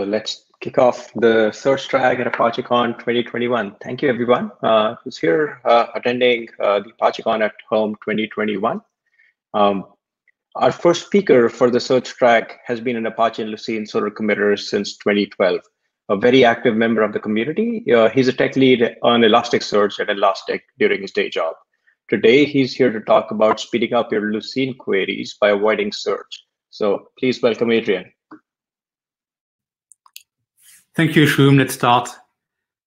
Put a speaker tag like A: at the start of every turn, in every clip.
A: So let's kick off the search track at ApacheCon 2021. Thank you, everyone uh, who's here uh, attending uh, the ApacheCon at Home 2021. Um, our first speaker for the search track has been an Apache and Lucene Solr committer since 2012. A very active member of the community. Uh, he's a tech lead on Elasticsearch at Elastic during his day job. Today, he's here to talk about speeding up your Lucene queries by avoiding search. So please welcome Adrien.
B: Thank you, Shum. Let's start.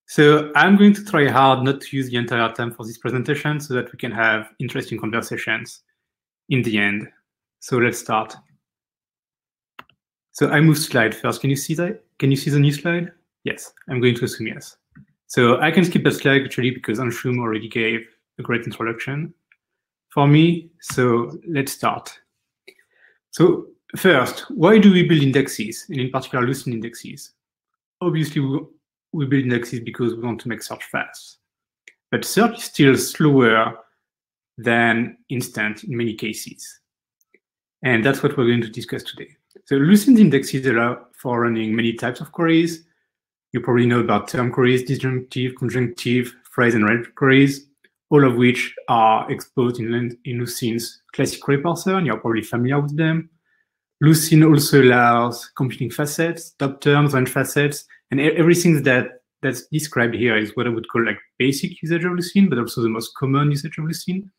B: So I'm going to try hard not to use the entire time for this presentation so that we can have interesting conversations in the end. So let's start. So I move slide first. Can you see that? Can you see the new slide? Yes, I'm going to assume yes. So I can skip that slide actually because Anshum already gave a great introduction for me. So let's start. So first, why do we build indexes, and in particular Lucene indexes? Obviously we, build indexes because we want to make search fast. But search is still slower than instant in many cases. And that's what we're going to discuss today. So Lucene indexes allow for running many types of queries. You probably know about term queries, disjunctive, conjunctive, phrase, and range queries, all of which are exposed in, in Lucene's classic query parser, and you're probably familiar with them. Lucene also allows computing facets, top terms, and facets, and everything that that's described here is what I would call like basic usage of Lucene, but also the most common usage of Lucene.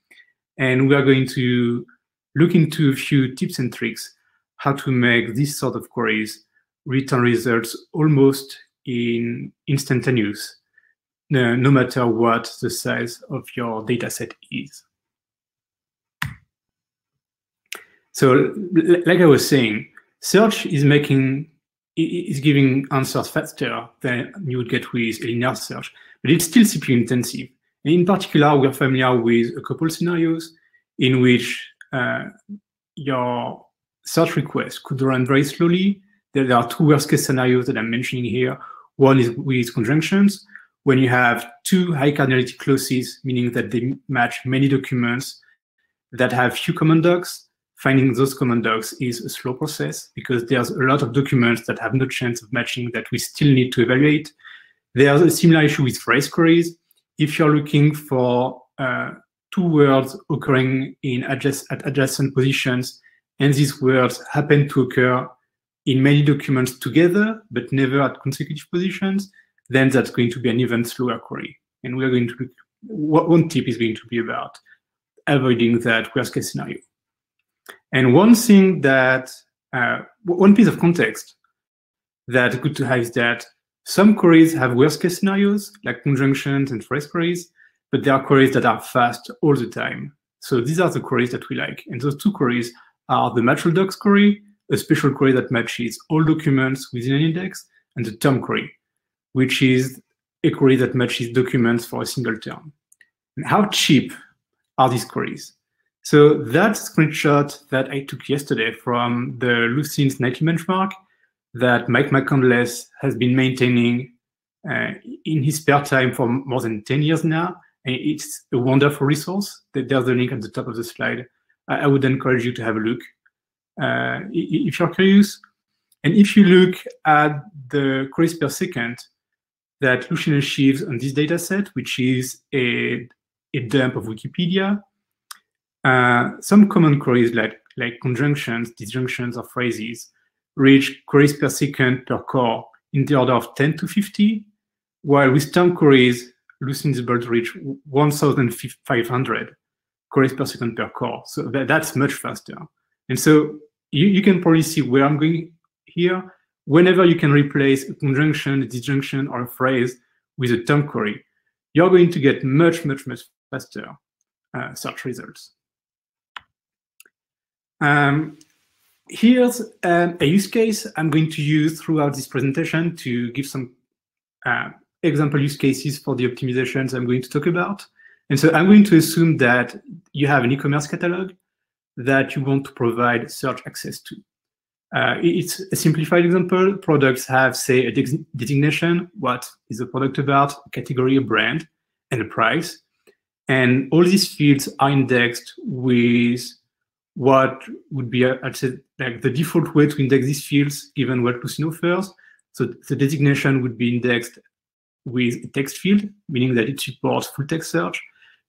B: And we are going to look into a few tips and tricks how to make this sort of queries return results almost in instantaneous, no, no matter what the size of your dataset is. So like I was saying, search is making is giving answers faster than you would get with a linear search, but it's still CPU intensive. And in particular, we're familiar with a couple scenarios in which uh, your search request could run very slowly. There, there are two worst case scenarios that I'm mentioning here. One is with conjunctions, when you have two high cardinality clauses, meaning that they match many documents that have few common docs, finding those common docs is a slow process because there's a lot of documents that have no chance of matching that we still need to evaluate. There's a similar issue with phrase queries. If you're looking for uh, two words occurring in adjust, at adjacent positions, and these words happen to occur in many documents together, but never at consecutive positions, then that's going to be an even slower query. And we're going to, one tip is going to be about avoiding that worst case scenario. And one thing that, uh, one piece of context that good to have is that some queries have worst case scenarios, like conjunctions and phrase queries, but there are queries that are fast all the time. So these are the queries that we like. And those two queries are the match all docs query, a special query that matches all documents within an index, and the term query, which is a query that matches documents for a single term. And how cheap are these queries? So that screenshot that I took yesterday from the Lucene's nightly benchmark that Mike McCandless has been maintaining uh, in his spare time for more than 10 years now. And it's a wonderful resource. There's the link at the top of the slide. I, would encourage you to have a look uh, if you're curious. And if you look at the queries per second that Lucene achieves on this dataset, which is a, a dump of Wikipedia, uh, some common queries like, like conjunctions, disjunctions, or phrases reach queries per second per core in the order of 10 to 50, while with term queries, Lucene is able to reach 1,500 queries per second per core. So that, that's much faster. And so you, you can probably see where I'm going here. Whenever you can replace a conjunction, a disjunction, or a phrase with a term query, you're going to get much, much, much faster uh, search results. Um, here's um, a use case I'm going to use throughout this presentation to give some uh, example use cases for the optimizations I'm going to talk about. And so I'm going to assume that you have an e-commerce catalog that you want to provide search access to. Uh, it's a simplified example. Products have, say, a designation, what is the product about, a category, a brand, and a price. And all these fields are indexed with what would be, I'd say, like the default way to index these fields, given what Lucene offers. So the designation would be indexed with a text field, meaning that it supports full text search.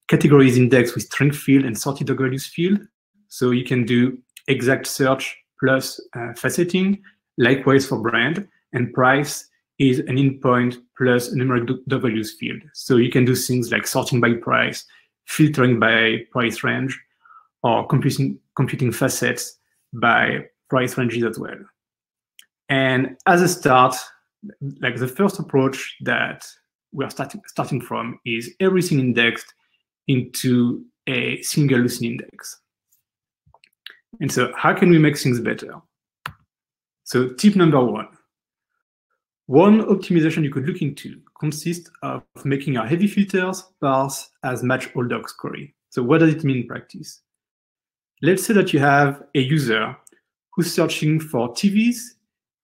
B: Category is indexed with string field and sorted doc values field. So you can do exact search plus uh, faceting, likewise for brand. And price is an IntPoint plus a numeric values field. So you can do things like sorting by price, filtering by price range, or computing, computing facets by price ranges as well. And as a start, like the first approach that we're starting, starting from is everything indexed into a single Lucene index. And so how can we make things better? So tip number one, one optimization you could look into consists of making our heavy filters parse as match all docs query. So what does it mean in practice? Let's say that you have a user who's searching for TVs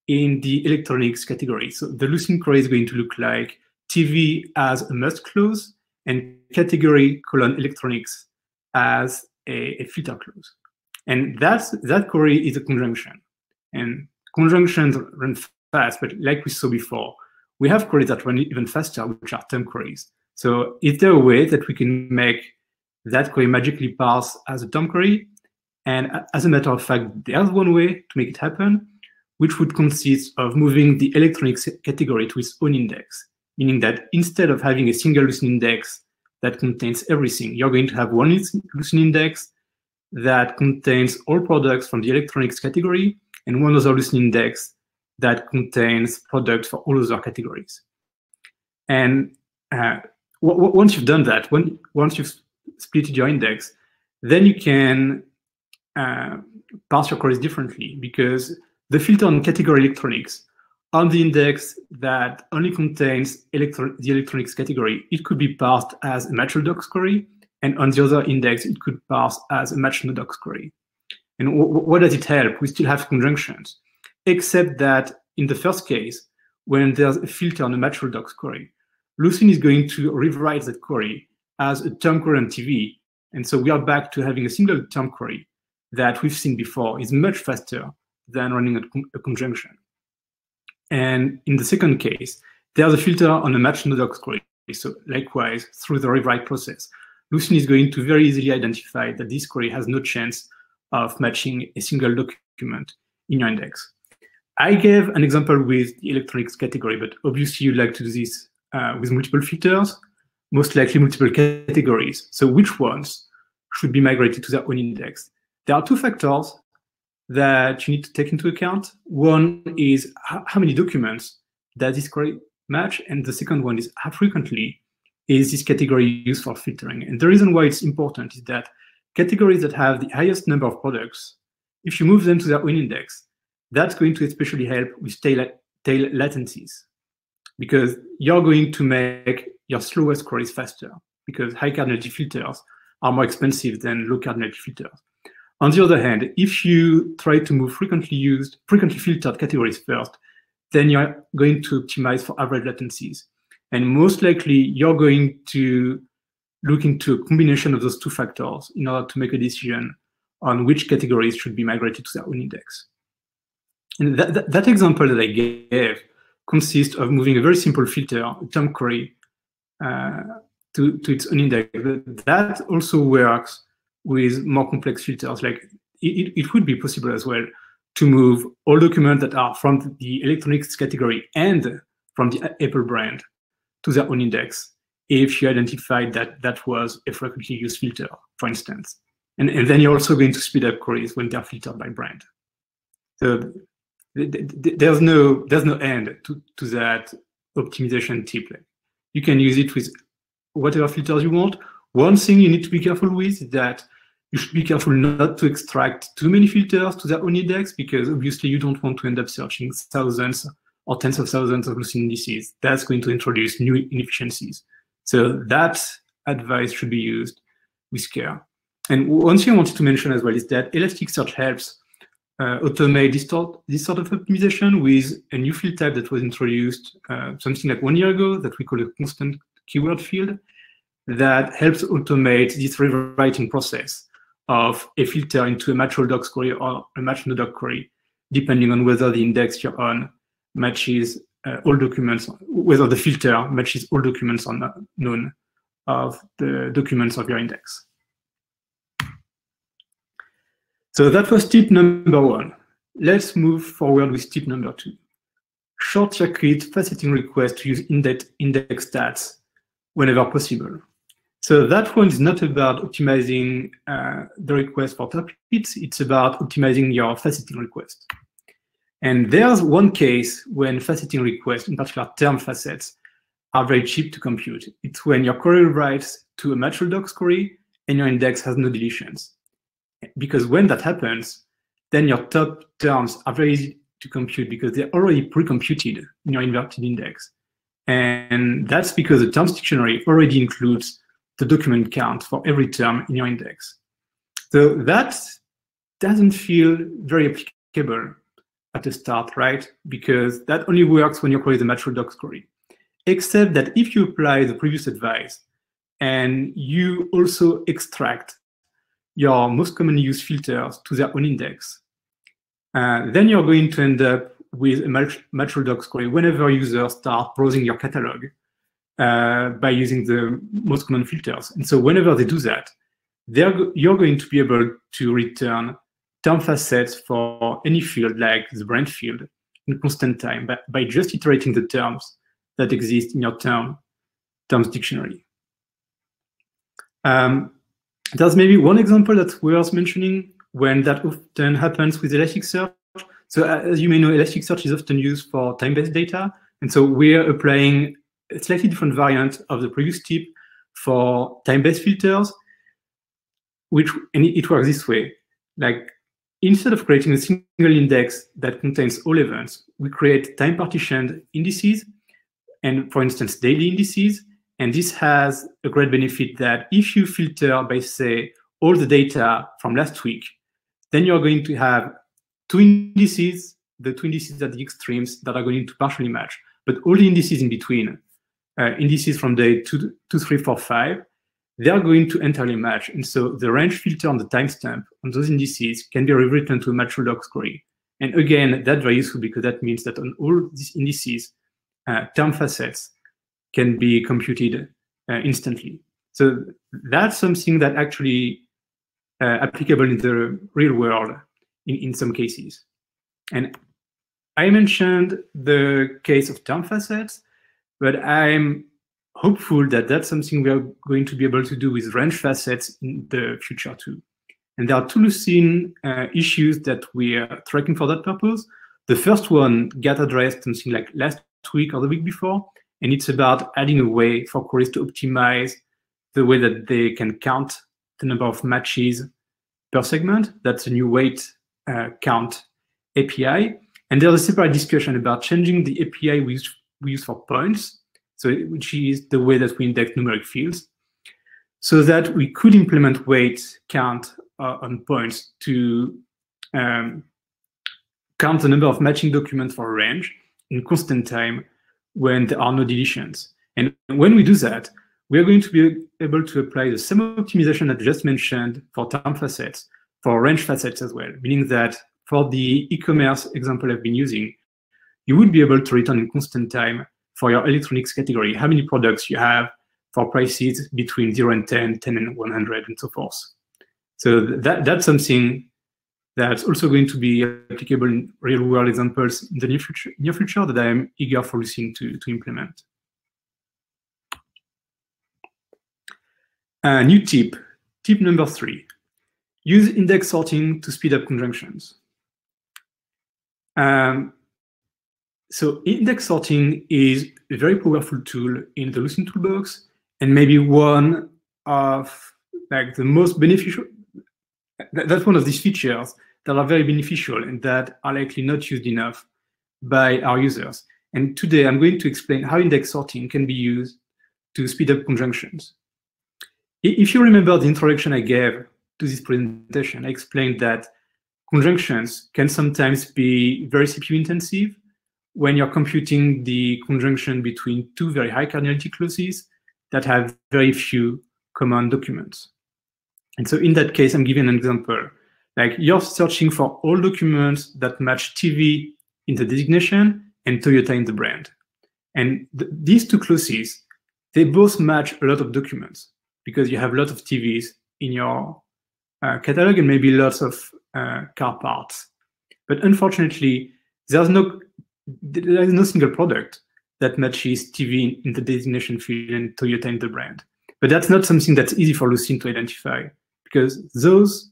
B: in the electronics category. So the Lucene query is going to look like TV as a must clause and category colon electronics as a, a filter clause. And that's, that query is a conjunction. And conjunctions run fast, but like we saw before, we have queries that run even faster, which are term queries. So is there a way that we can make that query magically parse as a term query? And as a matter of fact, there's one way to make it happen, which would consist of moving the electronics category to its own index, meaning that instead of having a single Lucene index that contains everything, you're going to have one Lucene index that contains all products from the electronics category and one other Lucene index that contains products for all other categories. And uh, once you've done that, when, once you've split your index, then you can uh, parse your queries differently because the filter on category electronics on the index that only contains electro the electronics category, it could be parsed as a match docs query, and on the other index, it could parse as a match no docs query. And what does it help? We still have conjunctions except that in the first case, when there's a filter on a match docs query, Lucene is going to rewrite that query as a term query on TV. And so we are back to having a single term query that we've seen before is much faster than running a, a conjunction. And in the second case, there's a filter on a match no docs query. So likewise, through the rewrite process, Lucene is going to very easily identify that this query has no chance of matching a single document in your index. I gave an example with the electronics category, but obviously you'd like to do this uh, with multiple filters, most likely multiple categories. So which ones should be migrated to their own index? There are two factors that you need to take into account. One is how many documents does this query match? And the second one is how frequently is this category used for filtering? And the reason why it's important is that categories that have the highest number of products, if you move them to their own index, that's going to especially help with tail, tail latencies because you're going to make your slowest queries faster because high cardinality filters are more expensive than low cardinality filters. On the other hand, if you try to move frequently used, frequently filtered categories first, then you're going to optimize for average latencies. And most likely, you're going to look into a combination of those two factors in order to make a decision on which categories should be migrated to their own index. And that, that, that, example that I gave consists of moving a very simple filter, a term query, uh, to, to its own index. But that also works with more complex filters. Like it, it would be possible as well to move all documents that are from the electronics category and from the Apple brand to their own index if you identified that that was a frequently used filter, for instance. And, and then you're also going to speed up queries when they're filtered by brand. So there's no there's no end to, to that optimization tip. You can use it with whatever filters you want. One thing you need to be careful with is that you should be careful not to extract too many filters to their own index because obviously you don't want to end up searching thousands or tens of thousands of Lucene indices. That's going to introduce new inefficiencies. So that advice should be used with care. And one thing I wanted to mention as well is that Elasticsearch helps uh, automate this sort, this sort of optimization with a new field type that was introduced uh, something like one year ago that we call a constant keyword field that helps automate this rewriting process of a filter into a match all docs query or a match no doc query, depending on whether the index you're on matches uh, all documents, whether the filter matches all documents or not known of the documents of your index. So that was tip number one. Let's move forward with tip number two. Short circuit faceting requests to use index, index stats whenever possible. So that one is not about optimizing uh, the request for top hits, it's about optimizing your faceting request. And there's one case when faceting requests, in particular term facets, are very cheap to compute. It's when your query writes to a match all docs query and your index has no deletions. Because when that happens, then your top terms are very easy to compute because they're already pre-computed in your inverted index. And that's because the terms dictionary already includes the document count for every term in your index. So that doesn't feel very applicable at the start, right? Because that only works when you query the match all docs query. Except that if you apply the previous advice and you also extract your most commonly used filters to their own index, uh, then you're going to end up with a match all docs query whenever users start browsing your catalog uh, by using the most common filters. And so whenever they do that, you're going to be able to return term facets for any field like the branch field in constant time by, by just iterating the terms that exist in your term terms dictionary. Um, there's maybe one example that's worth mentioning when that often happens with Elasticsearch. So uh, as you may know, Elasticsearch is often used for time-based data. And so we're applying a slightly different variant of the previous tip for time-based filters, which and it, works this way. Like instead of creating a single index that contains all events, we create time partitioned indices and for instance, daily indices. And this has a great benefit that if you filter by say all the data from last week, then you're going to have two indices, the two indices at the extremes that are going to partially match, but all the indices in between, uh, indices from day two, two, three, four, five, they are going to entirely match. And so the range filter on the timestamp on those indices can be rewritten to a natural log query. And again, that's very useful because that means that on all these indices, uh, term facets can be computed uh, instantly. So that's something that actually uh, applicable in the real world in, in some cases. And I mentioned the case of term facets, but I'm hopeful that that's something we are going to be able to do with range facets in the future too. And there are two Lucene uh, issues that we are tracking for that purpose. The first one got addressed something like last week or the week before, and it's about adding a way for queries to optimize the way that they can count the number of matches per segment. That's a new weight uh, count API. And there's a separate discussion about changing the API we use, we use for points. So which is the way that we index numeric fields, so that we could implement weight count uh, on points to um, count the number of matching documents for a range in constant time when there are no deletions. And when we do that, we are going to be able to apply the same optimization that I just mentioned for term facets, for range facets as well, meaning that for the e-commerce example I've been using, you would be able to return in constant time for your electronics category, how many products you have for prices between 0 and 10, 10 and 100, and so forth. So that, that's something that's also going to be applicable in real world examples in the near future, near future that I am eager for Lucene to, to implement. A new tip, tip number three, use index sorting to speed up conjunctions. Um, so index sorting is a very powerful tool in the Lucene toolbox, and maybe one of like the most beneficial. That's one of these features that are very beneficial and that are likely not used enough by our users. And today I'm going to explain how index sorting can be used to speed up conjunctions. If you remember the introduction I gave to this presentation, I explained that conjunctions can sometimes be very CPU intensive when you're computing the conjunction between two very high cardinality clauses that have very few common documents. And so in that case, I'm giving an example. Like you're searching for all documents that match TV in the designation and Toyota in the brand. And th these two clauses, they both match a lot of documents because you have a lot of TVs in your uh, catalog and maybe lots of uh, car parts. But unfortunately, there's no there is no single product that matches TV in the designation field and Toyota in the brand. But that's not something that's easy for Lucene to identify because those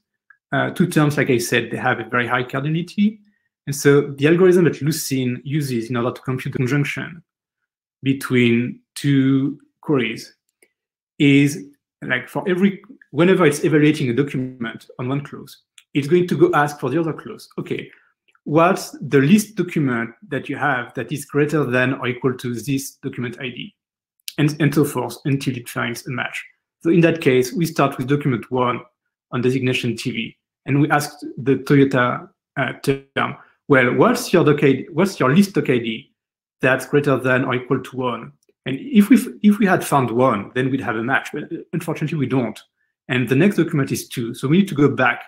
B: uh, two terms, like I said, they have a very high cardinality. And so the algorithm that Lucene uses in order to compute the conjunction between two queries is like for every, whenever it's evaluating a document on one clause, it's going to go ask for the other clause. Okay, what's the least document that you have that is greater than or equal to this document ID? And, and so forth until it finds a match. So in that case, we start with document one on designation TV, and we ask the Toyota uh, term, well, what's your doc what's your least doc ID that's greater than or equal to one? And if we if we had found one, then we'd have a match. But unfortunately, we don't. And the next document is two. So we need to go back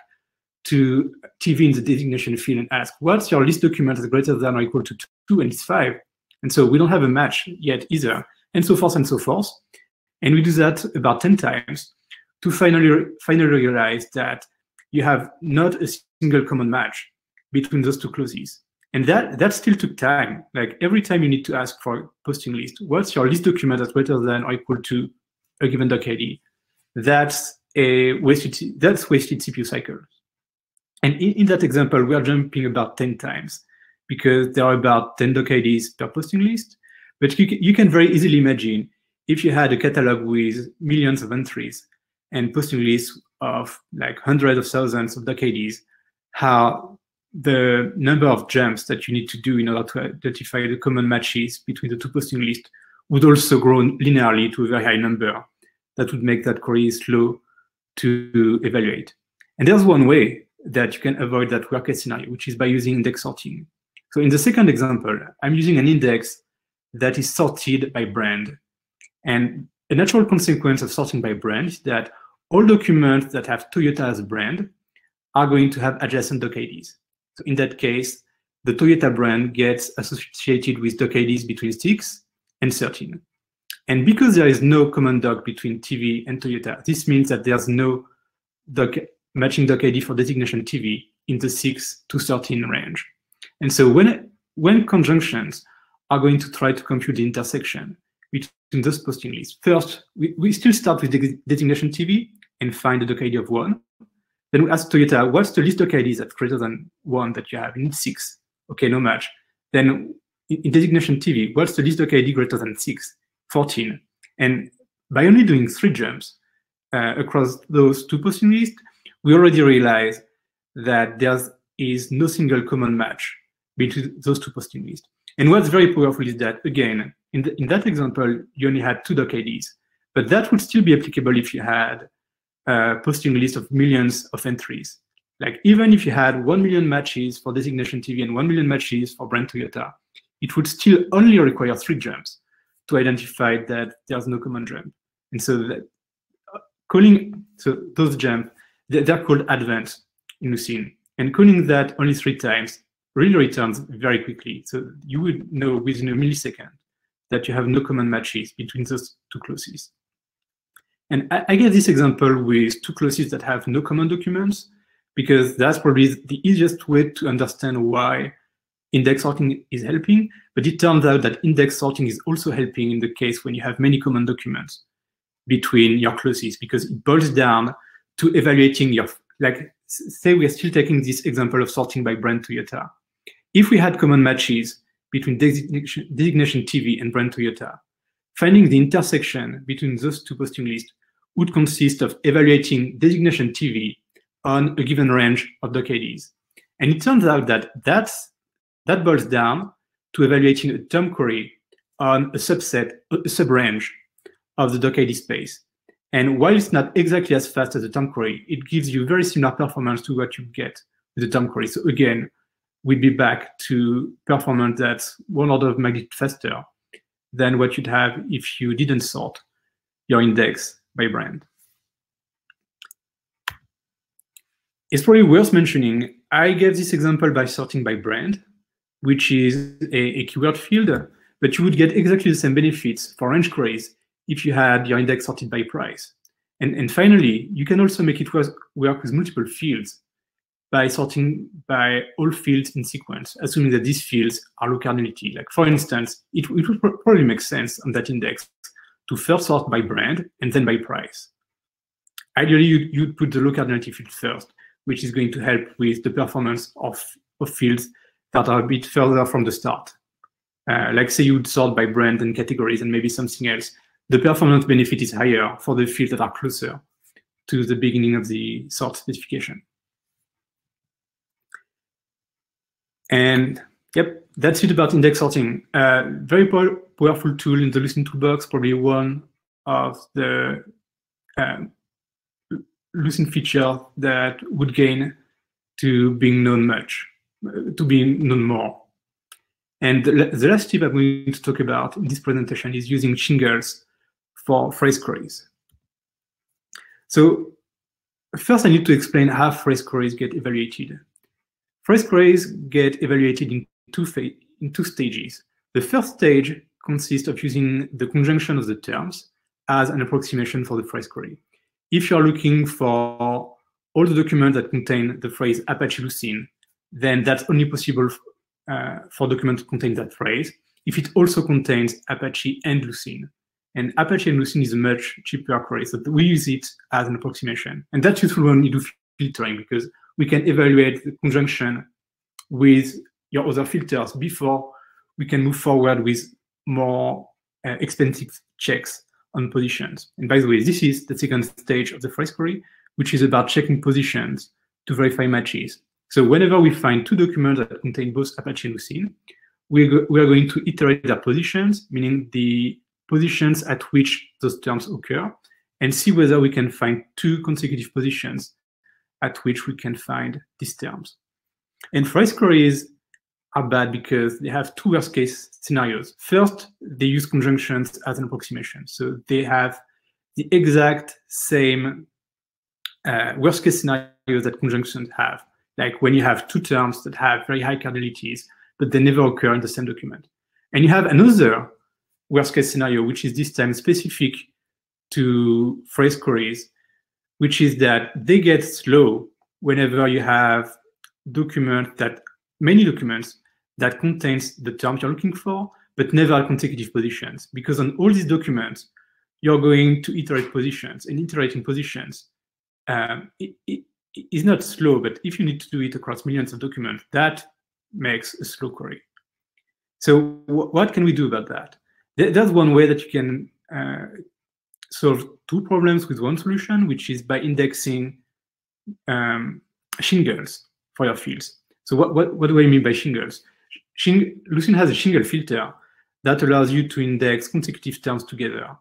B: to TV in the designation field and ask, what's your list document that's greater than or equal to two? And it's five. And so we don't have a match yet either, and so forth and so forth. And we do that about 10 times to finally, finally realize that you have not a single common match between those two clauses. And that, that still took time. Like every time you need to ask for posting list, what's your list document that's greater than or equal to a given doc ID? That's a wasted, that's wasted CPU cycles. And in, in that example, we are jumping about 10 times because there are about 10 doc IDs per posting list. But you can, you can very easily imagine if you had a catalog with millions of entries and posting lists of like hundreds of thousands of doc IDs, how the number of jumps that you need to do in order to identify the common matches between the two posting lists would also grow linearly to a very high number that would make that query slow to evaluate. And there's one way that you can avoid that worst case scenario, which is by using index sorting. So in the second example, I'm using an index that is sorted by brand. And a natural consequence of sorting by brand is that all documents that have Toyota as a brand are going to have adjacent doc IDs. So in that case, the Toyota brand gets associated with doc IDs between 6 and 13. And because there is no common doc between TV and Toyota, this means that there's no doc matching doc ID for designation TV in the 6 to 13 range. And so when, when conjunctions are going to try to compute the intersection between those posting lists, first, we, we still start with the designation TV and find the doc ID of 1. Then we ask Toyota, what's the list doc ID that's greater than 1 that you have? in 6. Okay, no match. Then in, designation TV, what's the list doc ID greater than 6? 14. And by only doing three jumps uh, across those two posting lists, we already realize that there is no single common match between those two posting lists. And what's very powerful is that, again, in, the, in that example, you only had two doc IDs, but that would still be applicable if you had a posting list of millions of entries. Like even if you had 1 million matches for designation TV and 1 million matches for brand Toyota, it would still only require three jumps to identify that there's no common jump. And so that uh, calling so those jumps they're called advance in Lucene. And calling that only three times really returns very quickly. So you would know within a millisecond that you have no common matches between those two clauses. And I, I this example with two clauses that have no common documents because that's probably the easiest way to understand why index sorting is helping. But it turns out that index sorting is also helping in the case when you have many common documents between your clauses because it boils down to evaluating your, like, say we're still taking this example of sorting by brand Toyota. If we had common matches between designation, designation TV and brand Toyota, finding the intersection between those two posting lists would consist of evaluating designation TV on a given range of doc IDs. And it turns out that that's, that boils down to evaluating a term query on a subset, a sub-range of the doc ID space. And while it's not exactly as fast as the term query, it gives you very similar performance to what you get with the term query. So again, we'd be back to performance that's one order of magnitude faster than what you'd have if you didn't sort your index by brand. It's probably worth mentioning, I gave this example by sorting by brand, which is a, a, keyword field, but you would get exactly the same benefits for range queries if you had your index sorted by price. And, and finally, you can also make it work, work with multiple fields by sorting by all fields in sequence, assuming that these fields are low cardinality. Like for instance, it, it would probably make sense on that index to first sort by brand and then by price. Ideally, you, you'd put the low cardinality field first, which is going to help with the performance of, of fields that are a bit further from the start. Uh, like say you would sort by brand and categories and maybe something else, the performance benefit is higher for the fields that are closer to the beginning of the sort specification. And yep, that's it about index sorting. Uh, very powerful tool in the Lucene toolbox, probably one of the um, Lucene feature that would gain to being known much, to being known more. And the, the last tip I'm going to talk about in this presentation is using shingles for phrase queries. So first I need to explain how phrase queries get evaluated. Phrase queries get evaluated in two, in two stages. The first stage consists of using the conjunction of the terms as an approximation for the phrase query. If you're looking for all the documents that contain the phrase Apache Lucene, then that's only possible uh, for documents to contain that phrase if it also contains Apache and Lucene. And Apache Lucene is a much cheaper query, so we use it as an approximation. And that's useful when you do filtering because we can evaluate the conjunction with your other filters before we can move forward with more uh, expensive checks on positions. And by the way, this is the second stage of the phrase query, which is about checking positions to verify matches. So whenever we find two documents that contain both Apache and Lucene, we, we are going to iterate their positions, meaning the positions at which those terms occur, and see whether we can find two consecutive positions at which we can find these terms. And phrase queries are bad because they have two worst case scenarios. First, they use conjunctions as an approximation. So they have the exact same uh, worst case scenario that conjunctions have. Like when you have two terms that have very high cardinalities, but they never occur in the same document. And you have another worst case scenario, which is this time specific to phrase queries, which is that they get slow whenever you have documents that many documents that contains the term you're looking for, but never consecutive positions. Because on all these documents, you're going to iterate positions, and iterating positions um, it, not slow, but if you need to do it across millions of documents, that makes a slow query. So what can we do about that? Th that's one way that you can uh, solve two problems with one solution, which is by indexing um, shingles for your fields. So what, what, what do I mean by shingles? Shing Lucene has a shingle filter that allows you to index consecutive terms together.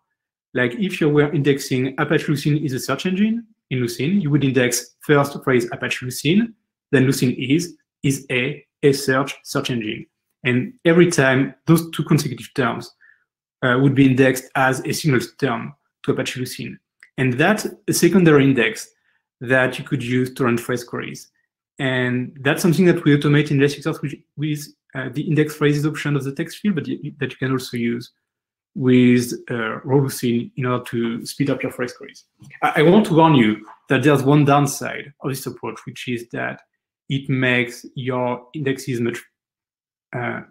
B: Like if you were indexing Apache Lucene is a search engine in Lucene, you would index first phrase Apache Lucene, then Lucene is, is a, a search search engine. And every time those two consecutive terms uh, would be indexed as a single term to Apache Lucene. And that's a secondary index that you could use to run phrase queries. And that's something that we automate in Elasticsearch with, with uh, the index phrases option of the text field, but that you can also use with uh, Robustine in order to speed up your phrase queries. I, I, want to warn you that there's one downside of this approach, which is that it makes your indexes much, uh,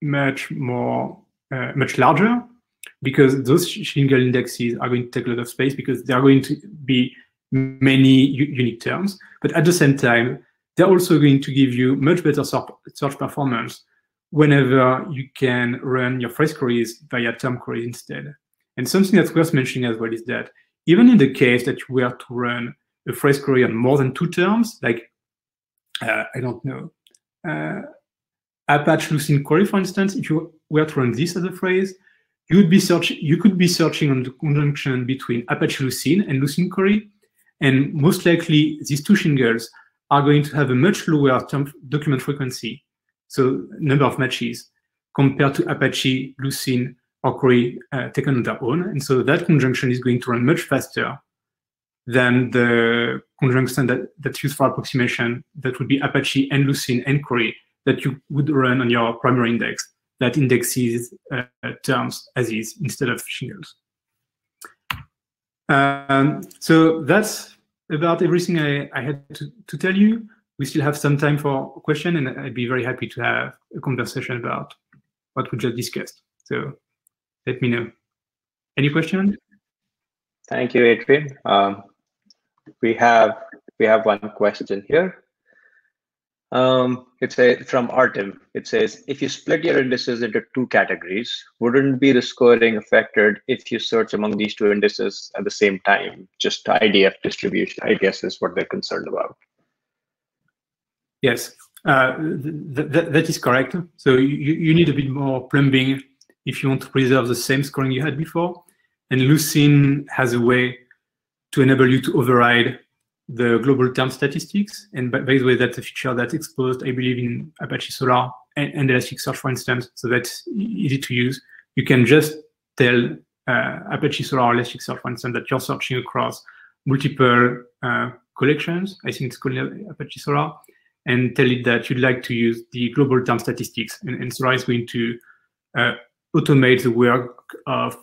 B: much more, uh, much larger because those shingle indexes are going to take a lot of space because they are going to be many unique terms. But at the same time, they're also going to give you much better search performance whenever you can run your phrase queries via term queries instead. And something that's worth mentioning as well is that even in the case that you were to run a phrase query on more than two terms, like, uh, I don't know, uh, Apache Lucene query, for instance, if you were to run this as a phrase, you would be searching, you could be searching on the conjunction between Apache Lucene and Lucene query, and most likely these two shingles are going to have a much lower document frequency, so number of matches, compared to Apache, Lucene, or query uh, taken on their own. And so that conjunction is going to run much faster than the conjunction that, that's used for approximation that would be Apache and Lucene and query that you would run on your primary index that indexes uh, terms as is instead of shingles. Um, so that's about everything I, I had to, to, tell you. We still have some time for question, and I'd be very happy to have a conversation about what we just discussed. So let me know. Any questions?
A: Thank you, Adrien. Um, we have we have one question here. Um, it's a from Artem. It says, if you split your indices into two categories, wouldn't be the scoring affected if you search among these two indices at the same time? Just IDF distribution, I guess, is what they're concerned about.
B: Yes, uh, th th that is correct. So you, you need a bit more plumbing if you want to preserve the same scoring you had before. And Lucene has a way to enable you to override the global term statistics. And by, by, the way, that's a feature that's exposed, I believe, in Apache Solr and, and Elasticsearch, for instance. So that's easy to use. You can just tell uh, Apache Solr or Elasticsearch, for instance, that you're searching across multiple uh, collections. I think it's called Apache Solr, and tell it that you'd like to use the global term statistics. And, and Solr is going to uh, automate the work of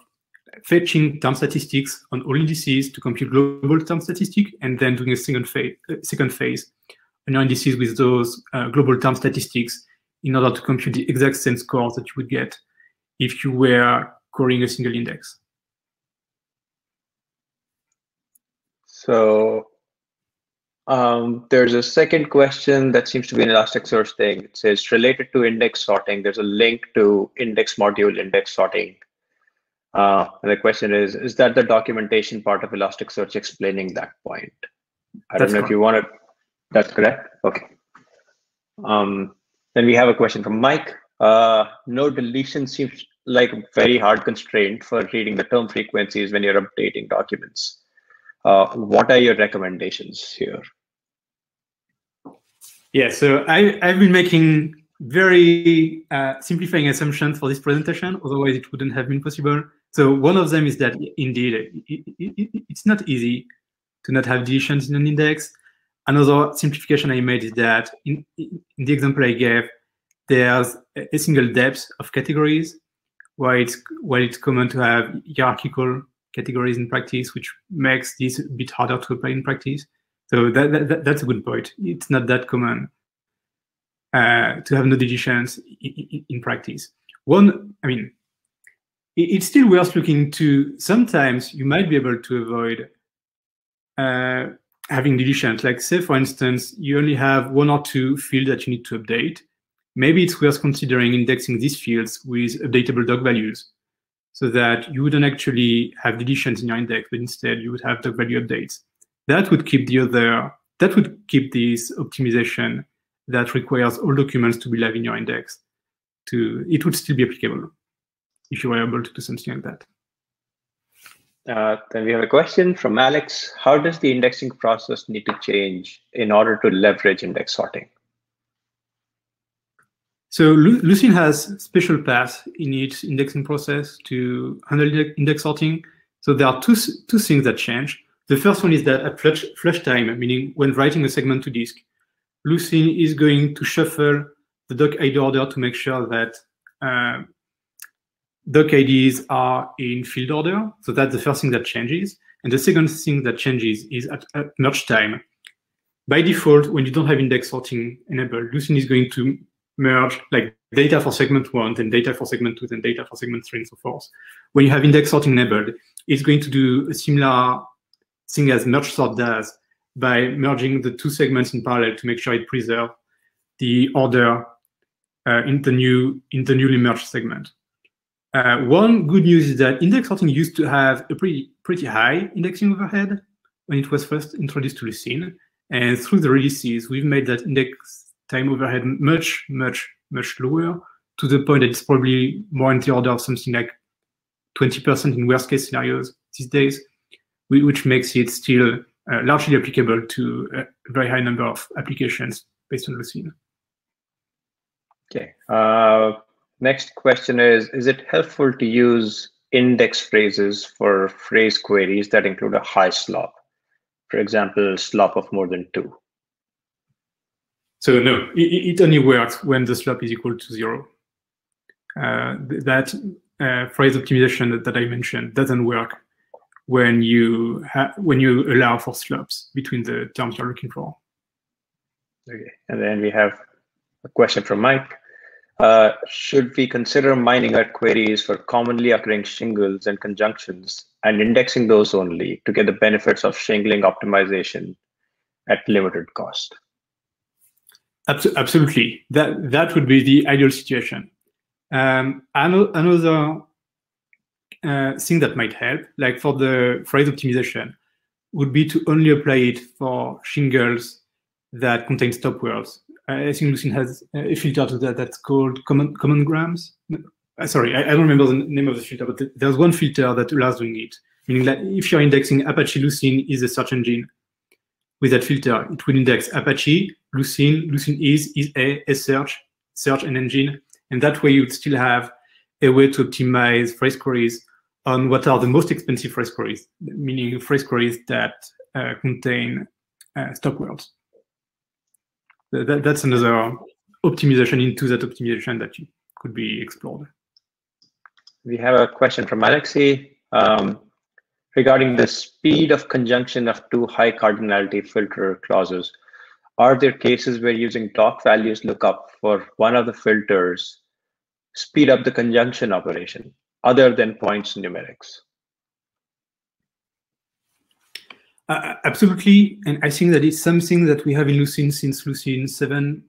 B: fetching term statistics on all indices to compute global term statistic, and then doing a second phase, uh, second phase on your indices with those uh, global term statistics in order to compute the exact same scores that you would get if you were coring a single index.
A: So um, there's a second question that seems to be an Elasticsearch thing. It says related to index sorting. There's a link to index module index sorting uh, the question is, is that the documentation part of Elasticsearch explaining that point? I that's don't know correct. if you want to, that's correct? Okay. Um, then we have a question from Mike. Uh, no deletion seems like a very hard constraint for reading the term frequencies when you're updating documents. Uh, what are your recommendations here?
B: Yeah, so I, I've been making very uh, simplifying assumptions for this presentation, otherwise it wouldn't have been possible. So one of them is that indeed it, it, it, it's not easy to not have deletions in an index. Another simplification I made is that in, in the example I gave, there's a single depth of categories, while it's, while it's common to have hierarchical categories in practice, which makes this a bit harder to apply in practice. So that, that that's a good point. It's not that common uh, to have no deletions in, in, in practice. One, I mean, it's still worth looking to. Sometimes you might be able to avoid uh, having deletions. Like say, for instance, you only have one or two fields that you need to update. Maybe it's worth considering indexing these fields with updatable doc values so that you wouldn't actually have deletions in your index, but instead you would have doc value updates. That would keep the other, that would keep this optimization that requires all documents to be live in your index to, it would still be applicable if you were able to do something like that.
A: Uh, then we have a question from Alex. How does the indexing process need to change in order to leverage index sorting?
B: So Lucene has special paths in its indexing process to handle index sorting. So there are two, two things that change. The first one is that at flush, flush time, meaning when writing a segment to disk, Lucene is going to shuffle the doc ID order to make sure that uh, doc IDs are in field order. So that's the first thing that changes. And the second thing that changes is at, at merge time. By default, when you don't have index sorting enabled, Lucene is going to merge like data for segment one, then data for segment two, then data for segment three, and so forth. When you have index sorting enabled, it's going to do a similar thing as merge sort does by merging the two segments in parallel to make sure it preserves the order uh, in the new in the newly merged segment. Uh, one good news is that index sorting used to have a pretty pretty high indexing overhead when it was first introduced to Lucene. And through the releases, we've made that index time overhead much, much, much lower to the point that it's probably more in the order of something like 20% in worst case scenarios these days, which makes it still uh, largely applicable to a very high number of applications based on Lucene.
A: Okay. Uh, Next question is, is it helpful to use index phrases for phrase queries that include a high slop? For example, slop of more than two.
B: So no, it, it, only works when the slop is equal to zero. Uh, that uh, phrase optimization that, that, I mentioned doesn't work when you when you allow for slops between the terms you're looking for.
A: Okay, and then we have a question from Mike. Uh, should we consider mining our queries for commonly occurring shingles and conjunctions and indexing those only to get the benefits of shingling optimization at limited cost?
B: Absolutely. That that would be the ideal situation. Um, another uh, thing that might help, like for the phrase optimization, would be to only apply it for shingles that contain stop words. I think Lucene has a filter to that that's called common, common grams. Uh, sorry, I, I, don't remember the name of the filter, but there's one filter that allows doing it. Meaning that if you're indexing Apache Lucene is a search engine, with that filter, it will index Apache, Lucene, Lucene is, is a, a search, search an engine. And that way you'd still have a way to optimize phrase queries on what are the most expensive phrase queries, meaning phrase queries that uh, contain uh, stop words. That, that's another optimization into that optimization that could be explored.
A: We have a question from Alexei. Um, regarding the speed of conjunction of two high cardinality filter clauses. Are there cases where using doc values lookup for one of the filters speed up the conjunction operation other than points numerics?
B: Uh, absolutely, and I think that it's something that we have in Lucene since Lucene 7,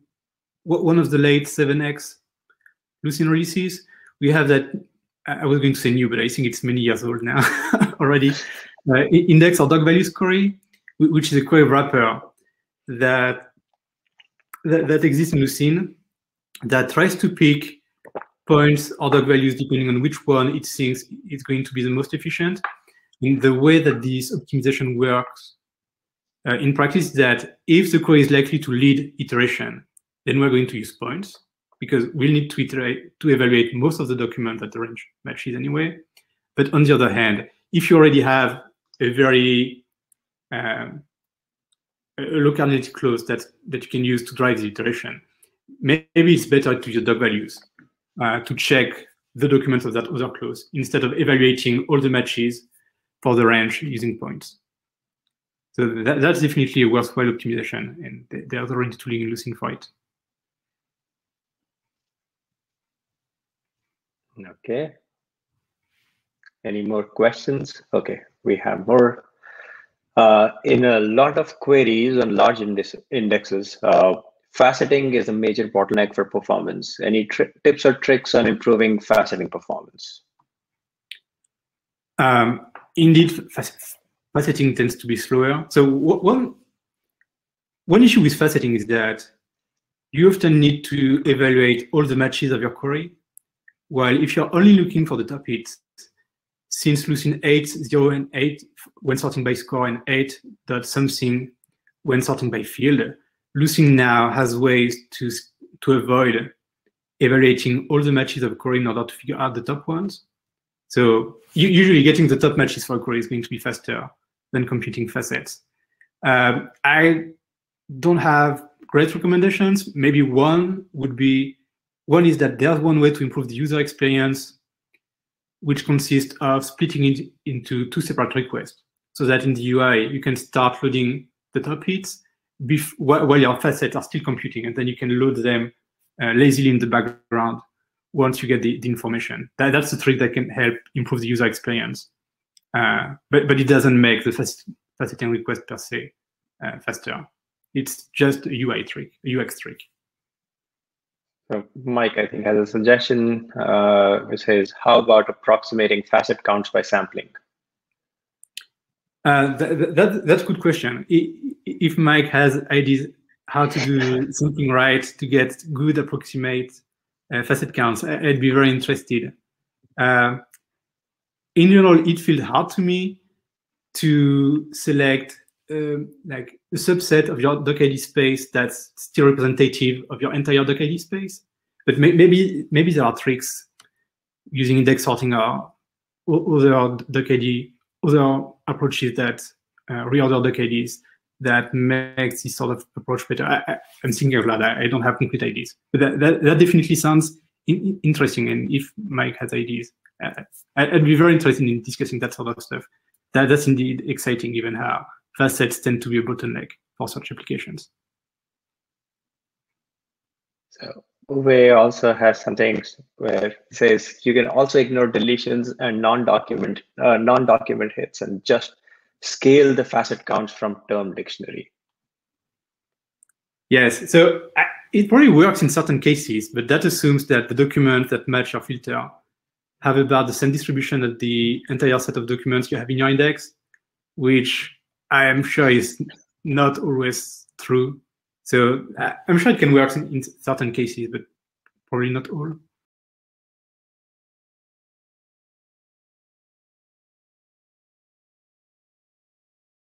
B: one of the late 7x Lucene releases. We have that I was going to say new, but I think it's many years old now already. Uh, index or doc values query, which is a query wrapper that, that, that exists in Lucene that tries to pick points or doc values depending on which one it thinks is going to be the most efficient. And the way that this optimization works uh, in practice that if the query is likely to lead iteration, then we're going to use points because we'll need to iterate to evaluate most of the document that the range matches anyway. But on the other hand, if you already have a very um, a locality clause that that you can use to drive the iteration, maybe it's better to use doc values uh, to check the documents of that other clause instead of evaluating all the matches for the range using points. So that, that's definitely a worthwhile optimization, and there's already tooling in Lucene for it.
A: Okay. Any more questions? Okay, we have more. Uh, in a lot of queries on large index indexes, uh, faceting is a major bottleneck for performance. Any tips or tricks on improving faceting performance?
B: Um, indeed, faceting tends to be slower. So one, one issue with faceting is that you often need to evaluate all the matches of your query while if you're only looking for the top hits, since Lucene 8, 0, and 8 when sorting by score and 8 dot something when sorting by field, Lucene now has ways to, to avoid evaluating all the matches of a query in order to figure out the top ones. So usually getting the top matches for query is going to be faster than computing facets. Um, I don't have great recommendations. Maybe one would be one is that there's one way to improve the user experience, which consists of splitting it into two separate requests, so that in the UI you can start loading the top hits while your facets are still computing, and then you can load them uh, lazily in the background once you get the, the information. That, that's the trick that can help improve the user experience. Uh, but, but it doesn't make the faceting request per se uh, faster. It's just a UI trick, a UX trick.
A: So Mike, I think, has a suggestion uh, which says, how about approximating facet counts by sampling?
B: Uh, that, that, that's a good question. If Mike has ideas how to do something right to get good approximate facet counts, I'd be very interested. Uh, in general, it feels hard to me to select um, like a subset of your docID space that's still representative of your entire docID space. But may maybe maybe there are tricks using index sorting or other docID, other approaches that uh, reorder docIDs that makes this sort of approach better? I, am thinking of that. I, I, don't have concrete ideas, but that, that, that definitely sounds in, interesting. And if Mike has ideas, uh, I'd be very interested in discussing that sort of stuff. That, that's indeed exciting, given how facets tend to be a bottleneck for such applications.
A: So Uwe also has something where it says you can also ignore deletions and non-document uh, non-document hits and just scale the facet counts from term dictionary.
B: Yes, so it probably works in certain cases, but that assumes that the documents that match your filter have about the same distribution as the entire set of documents you have in your index, which I am sure is not always true. So I'm sure it can work in, in certain cases, but probably not all.